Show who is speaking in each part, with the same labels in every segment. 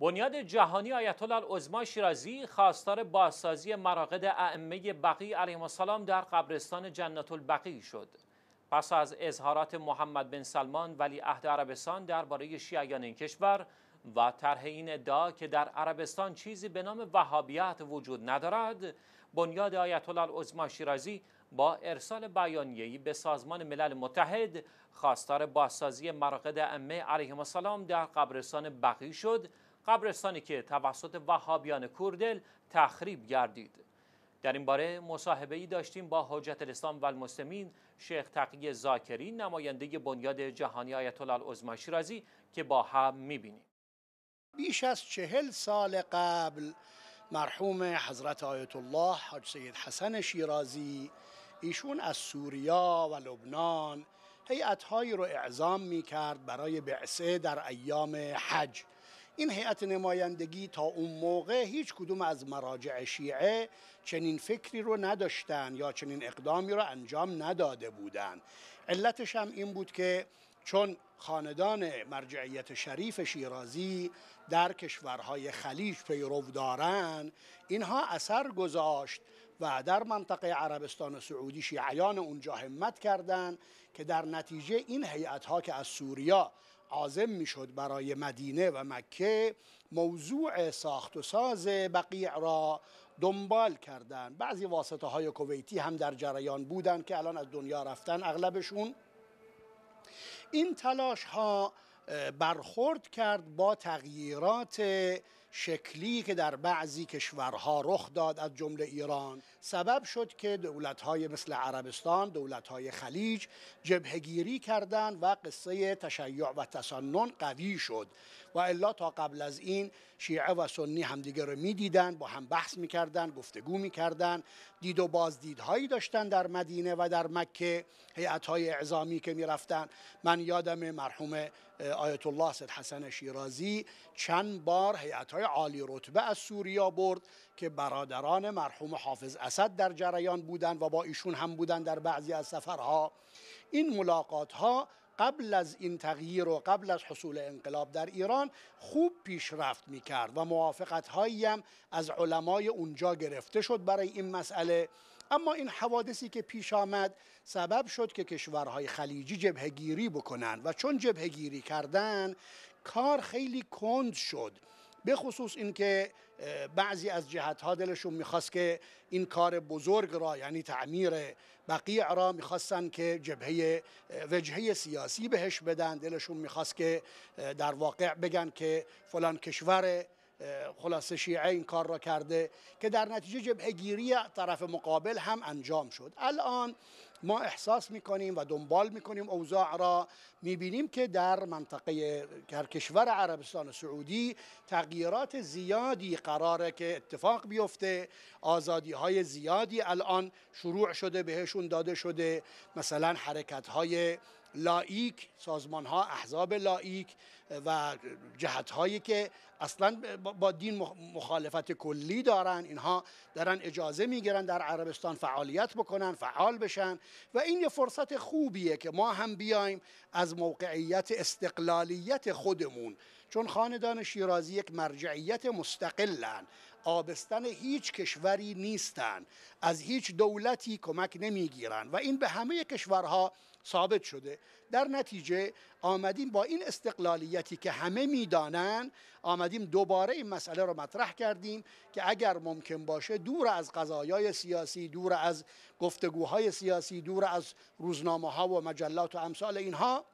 Speaker 1: بنیاد جهانی آیت الله العظما شیرازی خواستار بازسازی مراقد ائمه بقی علیهم السلام در قبرستان جنت البقی شد. پس از اظهارات محمد بن سلمان ولی عهد عربستان درباره شیعیان این کشور و طرح این ادعا که در عربستان چیزی به نام وهابیت وجود ندارد بنیاد آیت الله العظما شیرازی با ارسال بیانیه‌ای به سازمان ملل متحد خواستار بازسازی مراقد ائمه علیهم السلام در قبرستان بقی شد قبرستانی که توسط وهابیان کوردل تخریب گردید. در این باره مصاحبه ای داشتیم با حجت الاسلام و المسلمین شیخ تقی زاکری نماینده بنیاد جهانی آیت الله العظما شیرازی که با هم می‌بینیم.
Speaker 2: بیش از چهل سال قبل مرحوم حضرت آیت الله حاج سید حسن شیرازی ایشون از سوریا و لبنان هیئتهایی رو اعزام می کرد برای بعثه در ایام حج. این هیئت نمایندگی تا اون موقع هیچ کدوم از مراجع شیعه چنین فکری رو نداشتن یا چنین اقدامی رو انجام نداده بودند علتش هم این بود که چون خاندان مرجعیت شریف شیرازی در کشورهای خلیج پیرو دارن اینها اثر گذاشت و در منطقه عربستان و سعودی شیعیان اونجا همت کردند که در نتیجه این هیئت ها که از سوریا عازم می‌شد برای مدینه و مکه موضوع ساخت و ساز بقیع را دنبال کردن بعضی واسطه های کویتی هم در جریان بودند که الان از دنیا رفتن اغلبشون. این تلاش ها برخورد کرد با تغییرات شکلی که در بعضی کشورها رخ داد از جمله ایران. سبب شد که دولت‌های مثل عربستان دولت‌های خلیج جبهگیری کردند و قصه تشیع و تسنن قوی شد. و الا تا قبل از این شیعه و سنی همدیگه رو می‌دیدن با هم بحث می‌کردن گفتگو می‌کردن دید و بازدیدهایی داشتن در مدینه و در مکه هیئت‌های اعزامی که می‌رفتن. من یادم مرحوم آیت الله سید حسن شیرازی چند بار هیئت‌های عالی رتبه از سوریا برد که برادران مرحوم حافظ اسد در جریان بودند و با ایشون هم بودند در بعضی از سفرها. این ملاقات ها قبل از این تغییر و قبل از حصول انقلاب در ایران خوب پیشرفت می کرد و موافقت هایی هم از علمای اونجا گرفته شد برای این مسئله. اما این حوادثی که پیش آمد سبب شد که کشورهای خلیجی جبهگیری بکنن و چون جبهگیری کردن کار خیلی کند شد. به خصوص اینکه بعضی از جهت دلشون می‌خواست که این کار بزرگ را یعنی تعمیر بقیع را می‌خواستن که جبهه وجهه سیاسی بهش بدن. دلشون می‌خواست که در واقع بگن که فلان کشور خلاصه شیعه این کار را کرده که در نتیجه جبهه گیری طرف مقابل هم انجام شد. الان ما احساس می‌کنیم و دنبال می‌کنیم اوضاع را. می‌بینیم که در منطقه در کشور عربستان سعودی تغییرات زیادی قراره که اتفاق بیفته. آزادی های زیادی الان شروع شده بهشون داده شده. مثلا حرکت های لایک سازمان ها احزاب لایک و جهت هایی که اصلا با دین مخالفت کلی دارن اینها دارن اجازه می‌گیرن در عربستان فعالیت بکنن فعال بشن و این یه فرصت خوبیه که ما هم بیایم از موقعیت استقلالیت خودمون. چون خاندان شیرازی یک مرجعیت مستقلن. آبستن هیچ کشوری نیستند از هیچ دولتی کمک نمی‌گیرند و این به همه کشورها ثابت شده. در نتیجه آمدیم با این استقلالیتی که همه می‌دانند آمدیم دوباره این مسئله رو مطرح کردیم که اگر ممکن باشه دور از قضایای سیاسی دور از گفتگوهای سیاسی دور از روزنامه ها و مجلات و امثال اینها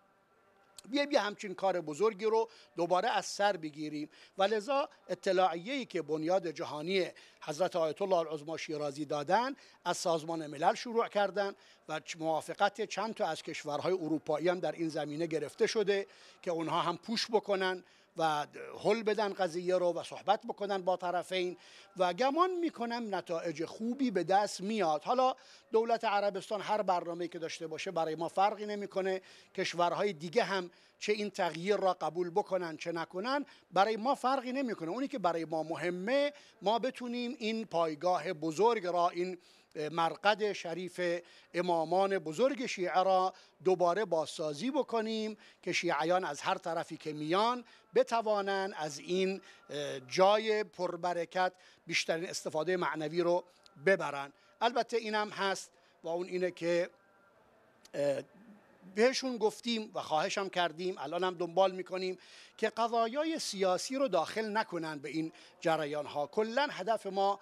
Speaker 2: بیا بیا همچین کار بزرگی رو دوباره از سر بگیریم. و لذا اطلاعیه‌ای که بنیاد جهانی حضرت آیت الله العظما شیرازی دادن از سازمان ملل شروع کردن و موافقت چند تا از کشورهای اروپایی هم در این زمینه گرفته شده که اونها هم پوش بکنن. و حل بدن قضیه رو و صحبت بکنن با طرفین و گمان می‌کنم نتایج خوبی به دست میاد. حالا دولت عربستان هر برنامه که داشته باشه برای ما فرقی نمی‌کنه. کشورهای دیگه هم چه این تغییر را قبول بکنن چه نکنن برای ما فرقی نمی‌کنه. اونی که برای ما مهمه ما بتونیم این پایگاه بزرگ را این مرقد شریف امامان بزرگ شیعه را دوباره بازسازی بکنیم که شیعیان از هر طرفی که میان بتوانند از این جای پربرکت بیشترین استفاده معنوی رو ببرن. البته اینم هست و اون اینه که بهشون گفتیم و خواهشم کردیم الان هم دنبال می‌کنیم که قضایای سیاسی رو داخل نکنن به این جریان ها کلا هدف ما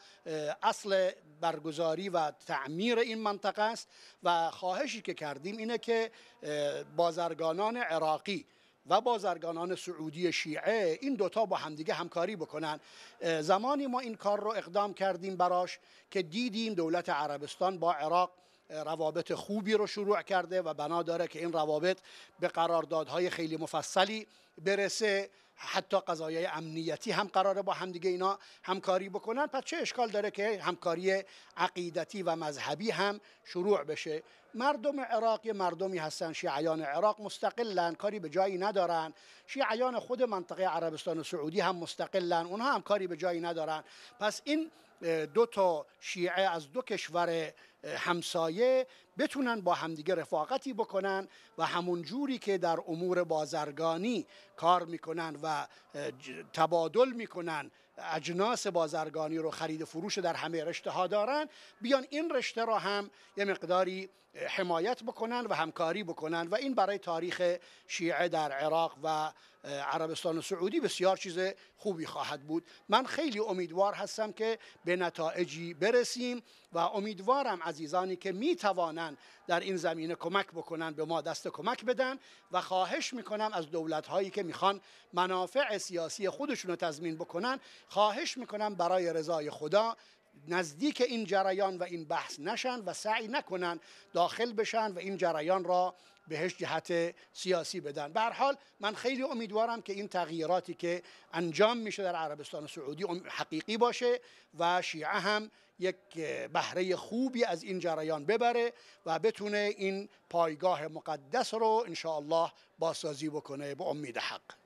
Speaker 2: اصل برگزاری و تعمیر این منطقه است و خواهشی که کردیم اینه که بازرگانان عراقی و بازرگانان سعودی شیعه این دوتا با همدیگه همکاری بکنن. زمانی ما این کار رو اقدام کردیم براش که دیدیم دولت عربستان با عراق روابط خوبی رو شروع کرده و بنا داره که این روابط به قراردادهای خیلی مفصلی برسه. حتی قضایای امنیتی هم قراره با همدیگه اینا همکاری بکنن. پس چه اشکال داره که همکاری عقیدتی و مذهبی هم شروع بشه؟ مردم عراق یه مردمی هستن شیعیان عراق مستقلن کاری به جایی ندارن. شیعیان خود منطقه عربستان سعودی هم مستقلن اونها هم کاری به جایی ندارن. پس این دو تا شیعه از دو کشور همسایه بتونن با همدیگه رفاقتی بکنن و همون جوری که در امور بازرگانی کار می‌کنن و تبادل می‌کنن اجناس بازرگانی رو خرید فروش در همه رشته ها دارن بیان این رشته را هم یه مقداری حمایت بکنن و همکاری بکنن و این برای تاریخ شیعه در عراق و عربستان و سعودی بسیار چیز خوبی خواهد بود. من خیلی امیدوار هستم که به نتایجی برسیم و امیدوارم عزیزانی که می توانند در این زمینه کمک بکنن به ما دست کمک بدن و خواهش می‌کنم از دولت هایی که می‌خوان منافع سیاسی خودشون رو تضمین بکنن خواهش می‌کنم برای رضای خدا نزدیک این جریان و این بحث نشن و سعی نکنن داخل بشن و این جریان را بهش جهت سیاسی بدن. به حال من خیلی امیدوارم که این تغییراتی که انجام میشه در عربستان سعودی حقیقی باشه و شیعه هم یک بهره خوبی از این جریان ببره و بتونه این پایگاه مقدس رو ان الله بازسازی بکنه به امید حق.